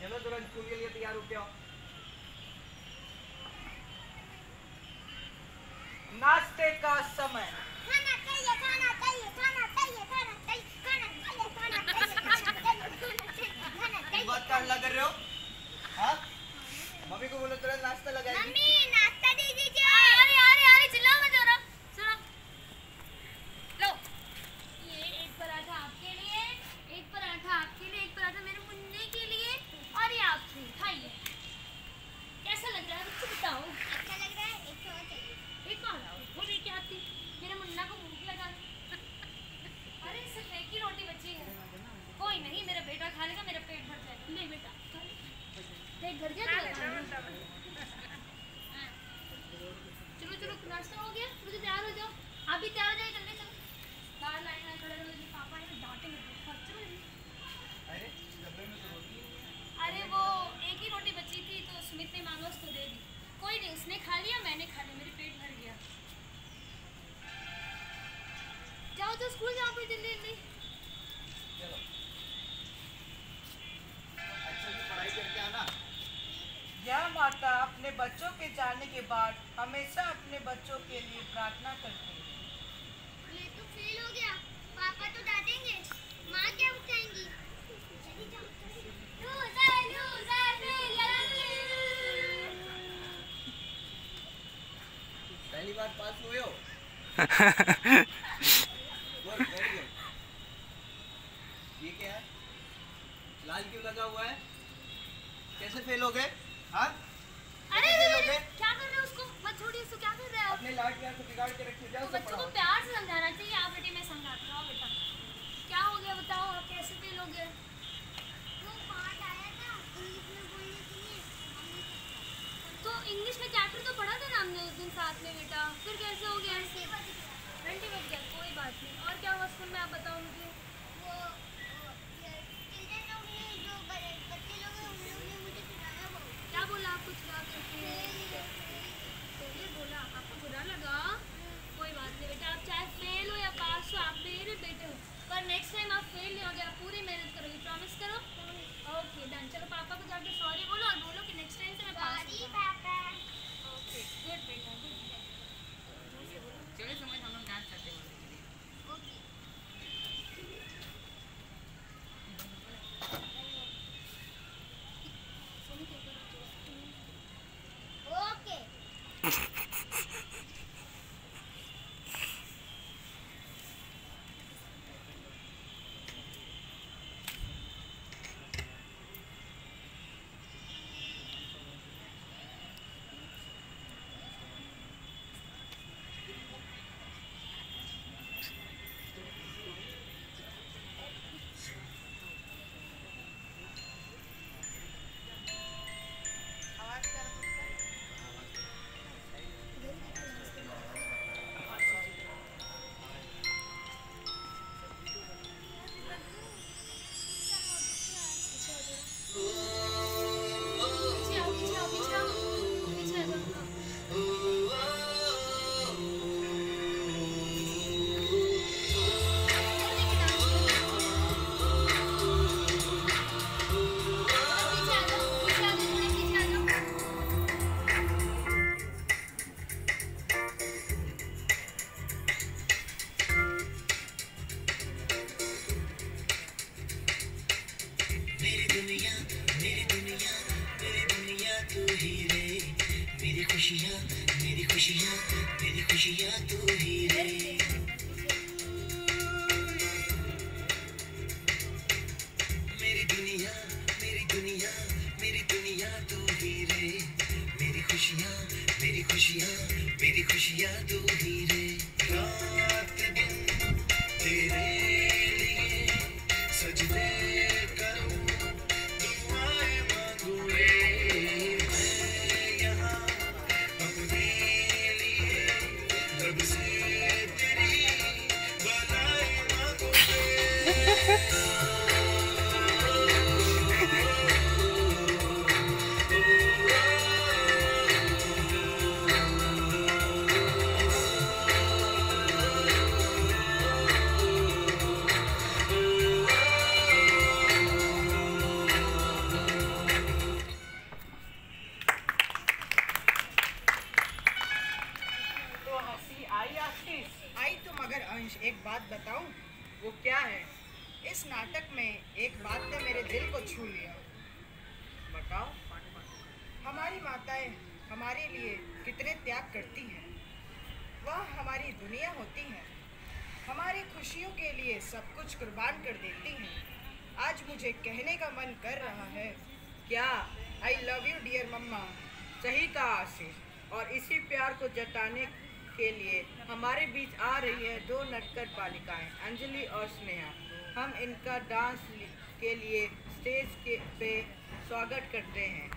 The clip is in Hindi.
चलो तो तुरंत स्कूल के लिए तैयार होते हो नाश्ते का समय। खाना खाना पेट भर गया तो ले। हाँ। चलो चलो नाश्ता हो गया। मुझे तैयार हो जाओ। आप भी तैयार हो जाइए जल्दी चलो बाहर लाइन में खड़े रहो पापा ये डांटेंगे तो है। अरे वो एक ही रोटी बची थी तो सुमित ने मांगा उसको दे दी। कोई नहीं उसने खा लिया मैंने खा लिया मेरे पेट भर गया। जाओ तो स्कूल जाओ फिर जल्दी जल्दी। यह माता अपने बच्चों के जाने के बाद हमेशा अपने बच्चों के लिए प्रार्थना करती है। तो फेल हो गया। पापा तो डांटेंगे। माँ क्या बताएँगी चली जाओ लूजर लूजर फेलियर पहली बार पास हुए हो? Good, very good. ये क्या है? लाल क्यों लगा हुआ है? कैसे फेल हो गए? हाँ? अरे अरे, क्या कर रहे हो उसको? मत छोड़िए उसको क्या कर रहे हो अपने लाड प्यार को बिगाड़ के रखिए जाओ तो बच्चों को प्यार से समझाना चाहिए आप बेटे मैं समझाती हूँ बेटा। क्या हो गया बताओ आप कैसे फेल हो गए वो पार्ट आया था इंग्लिश में बोलने के लिए। तो इंग्लिश का चैप्टर तो पढ़ा था ना हमने उस दिन साथ में बेटा? फिर कैसे हो गया? घंटे बज गया। कोई बात नहीं। और क्या हुआ स्कूल में आप बताओ मुझे। वो खुशियाँ मेरी खुशियाँ मेरी खुशियाँ तू ही रे। वो क्या है? इस नाटक में एक बात ने मेरे दिल को छू लिया। बताओ। हमारी माताएँ हमारे लिए कितने त्याग करती हैं। वह हमारी दुनिया होती हैं। हमारी खुशियों के लिए सब कुछ कुर्बान कर देती हैं। आज मुझे कहने का मन कर रहा है, क्या I love you dear mamma सही कहा आशीष। और इसी प्यार को जताने के लिए हमारे बीच आ रही है दो नटकर बालिकाएँ, अंजलि और स्नेहा। हम इनका डांस के लिए स्टेज के पे स्वागत करते हैं।